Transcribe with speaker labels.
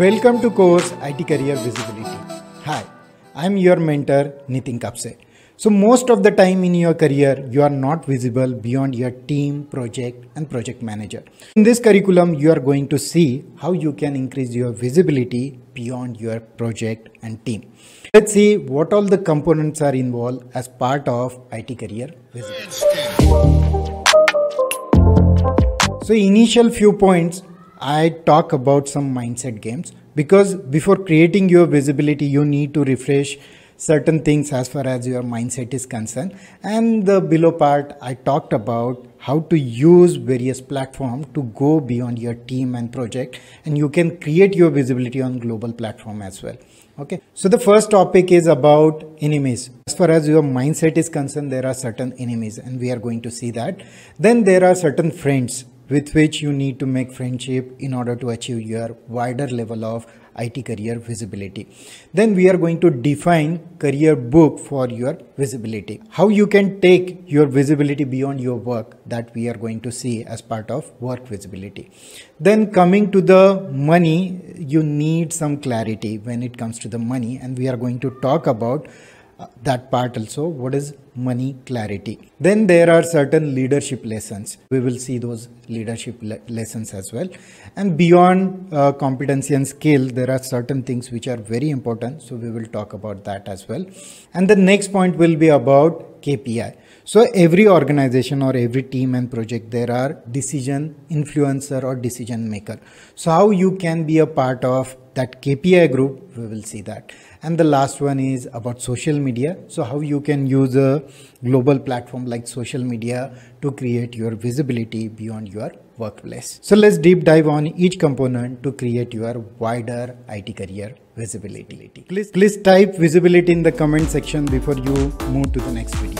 Speaker 1: Welcome to course IT Career Visibility. Hi, I'm your mentor Nitin Kapse. So most of the time in your career, you are not visible beyond your team, project and project manager. In this curriculum, you are going to see how you can increase your visibility beyond your project and team. Let's see what all the components are involved as part of IT career visibility. So initial few points, I talk about some mindset games because before creating your visibility, you need to refresh certain things as far as your mindset is concerned. And the below part i talked about how to use various platform to go beyond your team and project. And you can create your visibility on global platform as well. Okay. So the first topic is about enemies. As far as your mindset is concerned there are certain enemies and we are going to see that. Then there are certain friends with which you need to make friendship in order to achieve your wider level of IT career visibility. Then we are going to define career book for your visibility. How you can take your visibility beyond your work that we are going to see as part of work visibility. Then coming to the money, you need some clarity when it comes to the money and we are going to talk about that part also. What is money clarity? Then there are certain leadership lessons. We will see those leadership le lessons as well. And beyond uh, competency and skill there are certain things which are very important. So we will talk about that as well. And the next point will be about kpi so every organization or every team and project there are decision influencer or decision maker. So how you can be a part of that kpi group we will see that. And the last one is about social media. So how you can use a global platform like social media to create your visibility beyond your workplace. So let's deep dive on each component to create your wider it career visibility. Please. Please type visibility in the comment section before you move to the next video